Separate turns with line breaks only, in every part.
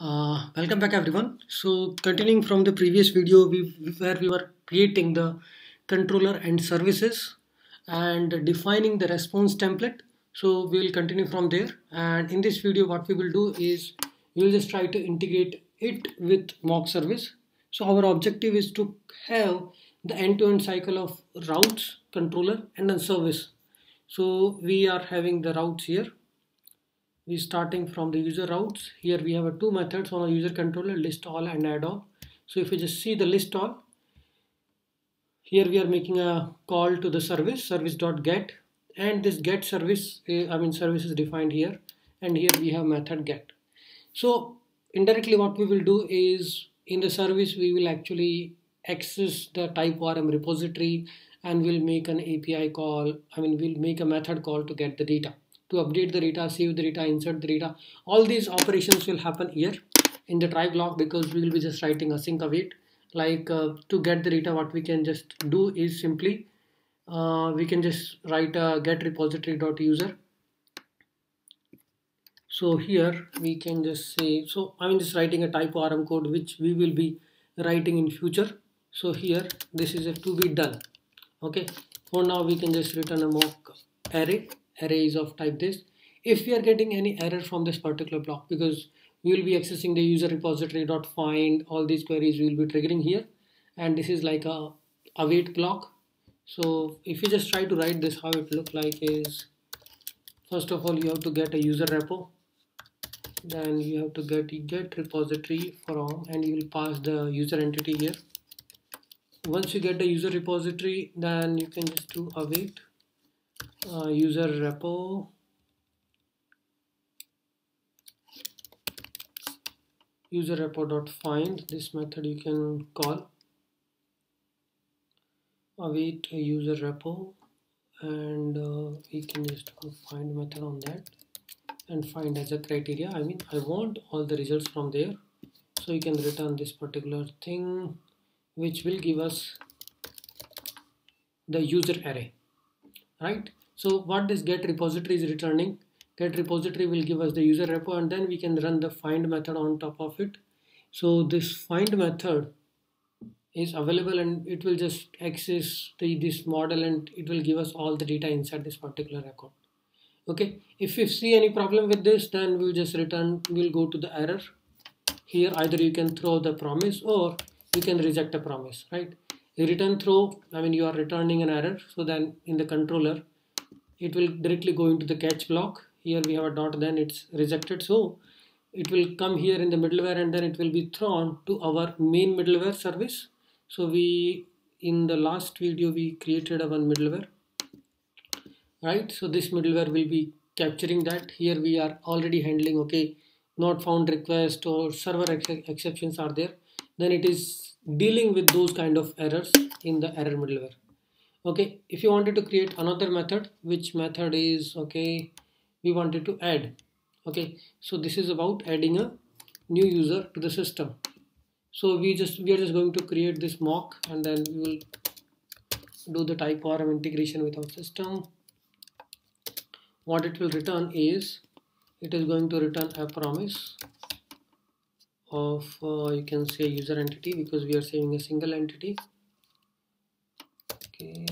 Uh, welcome back everyone. So continuing from the previous video we, where we were creating the controller and services and defining the response template. So we will continue from there and in this video what we will do is we will just try to integrate it with mock service. So our objective is to have the end-to-end -end cycle of routes, controller and then service. So we are having the routes here we starting from the user routes. Here we have a two methods on a user controller list all and add all. So if we just see the list all here we are making a call to the service service dot get and this get service eh, i mean service is defined here. And here we have method get. So indirectly what we will do is in the service we will actually access the type ORM repository and we'll make an API call I mean we'll make a method call to get the data to update the data, save the data, insert the data. All these operations will happen here in the try block because we will be just writing async await. Like uh, to get the data, what we can just do is simply uh, we can just write a get repository dot user. So here we can just say so I'm just writing a type ORM code which we will be writing in future. So here this is a to be done. Okay. For now we can just return a mock array arrays of type this. If we are getting any error from this particular block because we will be accessing the user repository dot find all these queries we will be triggering here. And this is like a await block. So if you just try to write this how it look like is first of all you have to get a user repo. Then you have to get get repository from and you will pass the user entity here. Once you get the user repository then you can just do await uh, user repo. User repo dot find. This method you can call. Await user repo and uh, we can just find method on that and find as a criteria. I mean I want all the results from there. So you can return this particular thing which will give us the user array right so what this get repository is returning, get repository will give us the user repo and then we can run the find method on top of it. So this find method is available and it will just access the, this model and it will give us all the data inside this particular record. Okay, if you see any problem with this, then we'll just return, we'll go to the error. Here either you can throw the promise or you can reject a promise, right? You return throw, I mean you are returning an error. So then in the controller, it will directly go into the catch block. Here we have a dot then it's rejected. So it will come here in the middleware and then it will be thrown to our main middleware service. So we in the last video we created a one middleware. Right? So this middleware will be capturing that. Here we are already handling okay not found request or server ex exceptions are there. Then it is dealing with those kind of errors in the error middleware okay if you wanted to create another method which method is okay we wanted to add. Okay so this is about adding a new user to the system. So we just we are just going to create this mock and then we will do the type ORM integration with our system. What it will return is it is going to return a promise of uh, you can say user entity because we are saving a single entity. Okay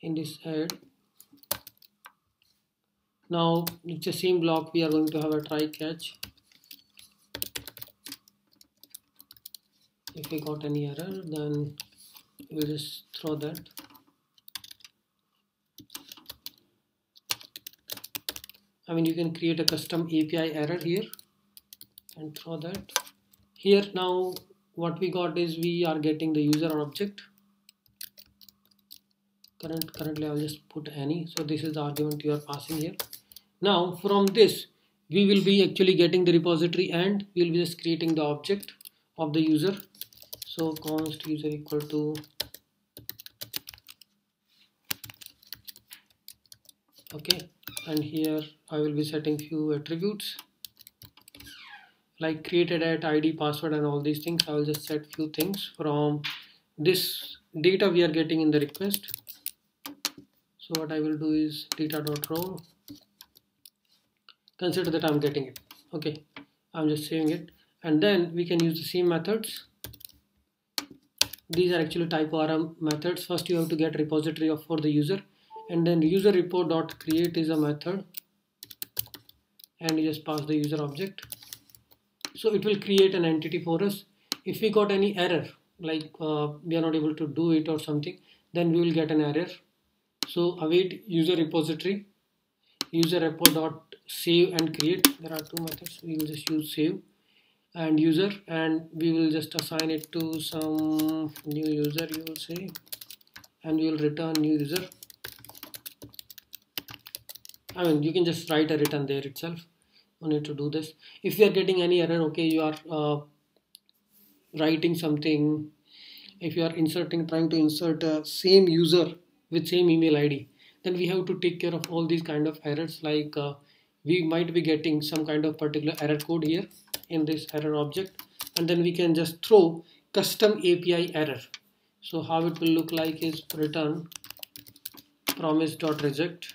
in this head. Now it's the same block we are going to have a try catch. If we got any error then we'll just throw that. I mean you can create a custom API error here and throw that. Here now what we got is we are getting the user object current currently I'll just put any. So this is the argument you are passing here. Now from this we will be actually getting the repository and we will be just creating the object of the user. So const user equal to okay. And here I will be setting few attributes like created at id password and all these things. I will just set few things from this data we are getting in the request so what I will do is data dot row consider that I'm getting it. Okay. I'm just saving it. And then we can use the same methods. These are actually type ORM methods. First you have to get repository of for the user. And then user repo dot create is a method. And you just pass the user object. So it will create an entity for us. If we got any error like uh, we are not able to do it or something then we will get an error so await user repository. User repo dot save and create. There are two methods. We will just use save and user and we will just assign it to some new user you will say and we will return new user. I mean you can just write a return there itself. No need to do this. If you are getting any error okay you are uh, writing something. If you are inserting trying to insert a same user with same email id then we have to take care of all these kind of errors like uh, we might be getting some kind of particular error code here in this error object and then we can just throw custom API error. So how it will look like is return promise dot reject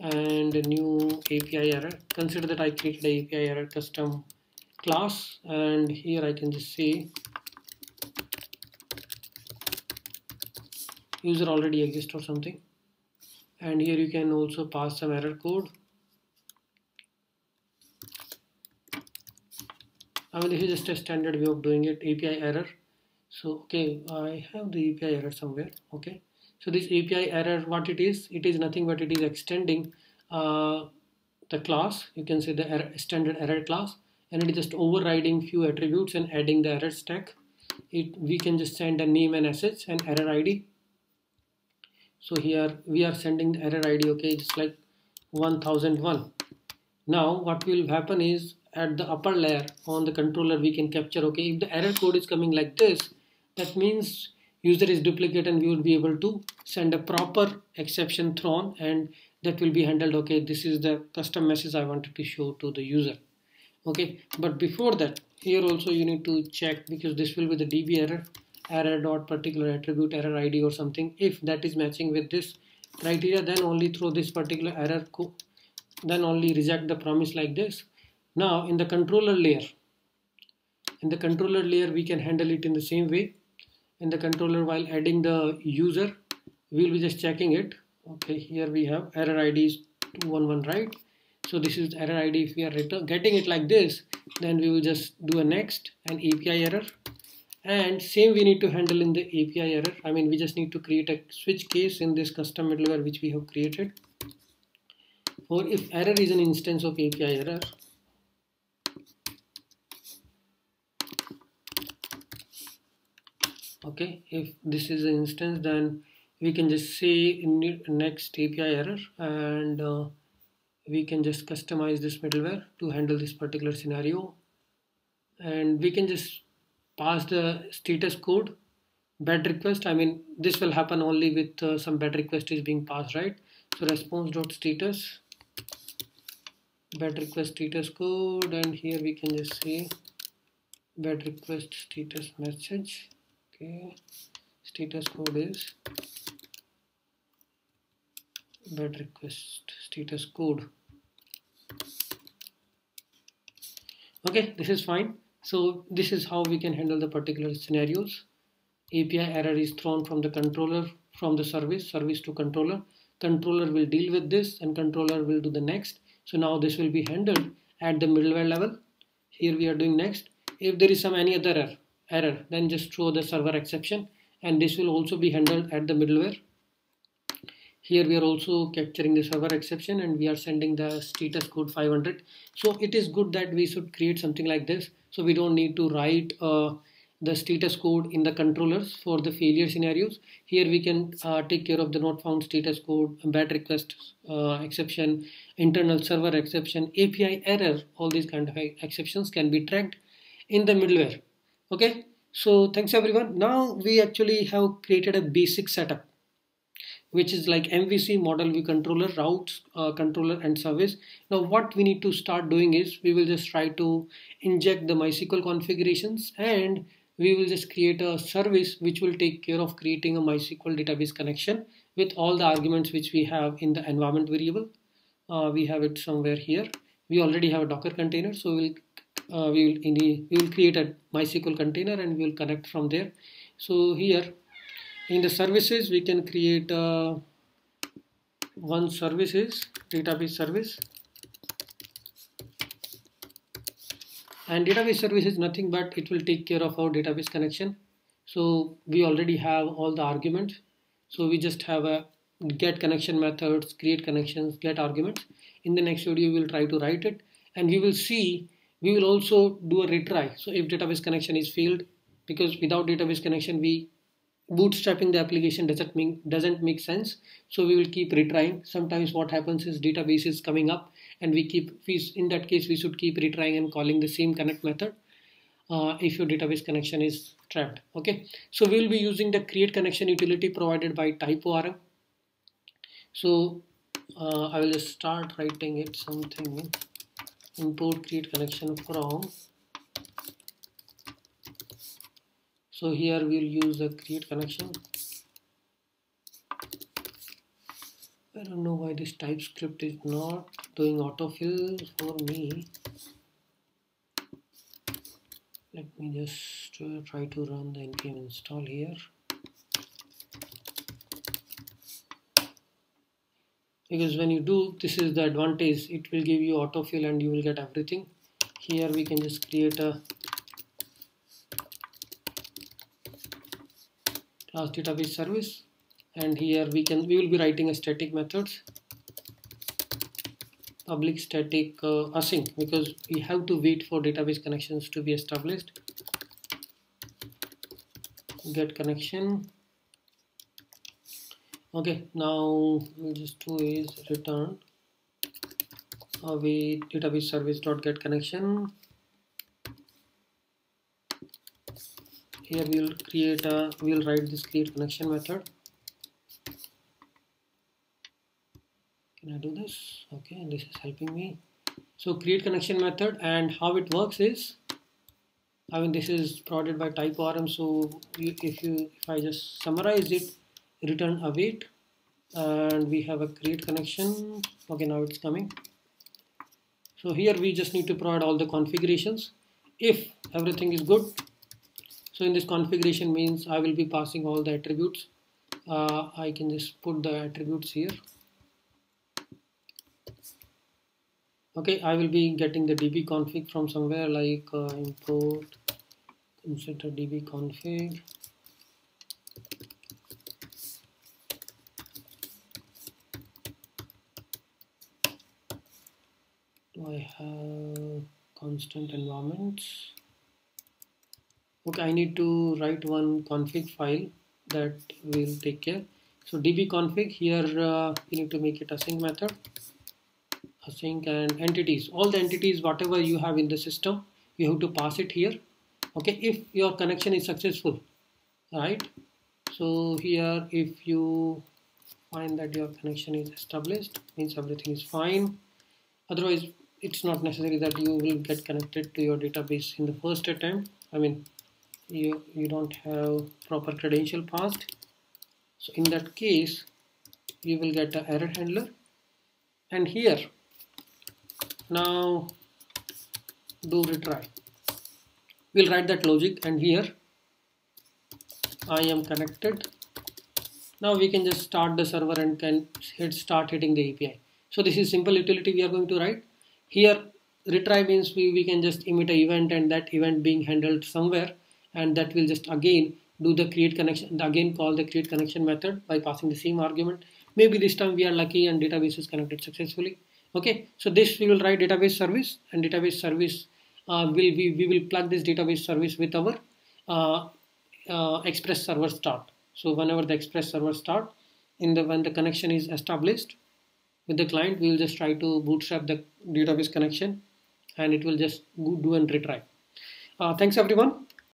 and new API error. Consider that I created a API error custom class and here I can just say user already exists or something. And here you can also pass some error code. I mean this is just a standard way of doing it API error. So okay I have the API error somewhere okay. So this API error what it is it is nothing but it is extending uh, the class. You can say the error, standard error class. And it is just overriding few attributes and adding the error stack. It we can just send a name and assets and error ID so here we are sending the error id okay? It's like 1001 now what will happen is at the upper layer on the controller we can capture okay? If the error code is coming like this that means user is duplicate and we will be able to send a proper exception thrown and that will be handled okay? This is the custom message i wanted to show to the user okay? But before that here also you need to check because this will be the db error error dot particular attribute error id or something. If that is matching with this criteria then only throw this particular error then only reject the promise like this. Now in the controller layer in the controller layer we can handle it in the same way. In the controller while adding the user we'll be just checking it. Okay here we have error id is 211 right? So this is error id if we are getting it like this then we will just do a next and api error and same we need to handle in the API error. I mean we just need to create a switch case in this custom middleware which we have created. Or if error is an instance of API error okay if this is an instance then we can just say next API error and uh, we can just customize this middleware to handle this particular scenario. And we can just pass the status code. Bad request i mean this will happen only with uh, some bad request is being passed right? So response dot status. Bad request status code and here we can just say bad request status message. Okay status code is bad request status code. Okay this is fine so this is how we can handle the particular scenarios. API error is thrown from the controller from the service, service to controller. Controller will deal with this and controller will do the next. So now this will be handled at the middleware level. Here we are doing next. If there is some any other error, error then just throw the server exception and this will also be handled at the middleware here we are also capturing the server exception and we are sending the status code 500 so it is good that we should create something like this. So we don't need to write uh, the status code in the controllers for the failure scenarios. Here we can uh, take care of the not found status code bad request uh, exception internal server exception api error all these kind of exceptions can be tracked in the middleware. Okay? So thanks everyone. Now we actually have created a basic setup which is like MVC model view controller, routes uh, controller and service. Now what we need to start doing is we will just try to inject the MySQL configurations and we will just create a service which will take care of creating a MySQL database connection with all the arguments which we have in the environment variable. uh, we have it somewhere here we already have a docker container so we'll uh, we will we will create a mysql container and we will connect from there so here in the services we can create uh, one services database service. And database service is nothing but it will take care of our database connection. So we already have all the arguments. So we just have a get connection methods create connections get arguments. In the next video we will try to write it. And we will see we will also do a retry. So if database connection is failed because without database connection we bootstrapping the application doesn't make doesn't make sense. So we will keep retrying. Sometimes what happens is database is coming up and we keep we, in that case we should keep retrying and calling the same connect method uh, if your database connection is trapped. Okay? So we will be using the create connection utility provided by typeorm so uh, I will just start writing it something. Import create connection from so here we'll use the create connection. I don't know why this TypeScript is not doing autofill for me. Let me just uh, try to run the npm install here. Because when you do this is the advantage. It will give you autofill and you will get everything. Here we can just create a database service. And here we can we will be writing a static methods. Public static uh, async because we have to wait for database connections to be established. Get connection. Okay now we'll just do is return await database service dot get connection here we'll create a we'll write this create connection method. Can I do this? Okay this is helping me. So create connection method and how it works is I mean this is provided by type typeorm so if you if I just summarize it return await and we have a create connection. Okay now it's coming. So here we just need to provide all the configurations. If everything is good so in this configuration means I will be passing all the attributes. Uh, I can just put the attributes here. Okay I will be getting the db config from somewhere like uh, import insert a db config. Do I have constant environments okay I need to write one config file that will take care. So db config here uh, you need to make it async method. Async and entities. All the entities whatever you have in the system you have to pass it here. Okay if your connection is successful right? So here if you find that your connection is established means everything is fine. Otherwise it's not necessary that you will get connected to your database in the first attempt. I mean you you don't have proper credential passed. So in that case you will get an error handler. And here now do retry. We'll write that logic and here I am connected. Now we can just start the server and can hit start hitting the API so this is simple utility we are going to write. Here retry means we, we can just emit an event and that event being handled somewhere and that will just again do the create connection again call the create connection method by passing the same argument. Maybe this time we are lucky and database is connected successfully. Okay so this we will write database service and database service uh, will we, we will plug this database service with our uh, uh, express server start. So whenever the express server start in the when the connection is established with the client we will just try to bootstrap the database connection and it will just do and retry. Uh, thanks everyone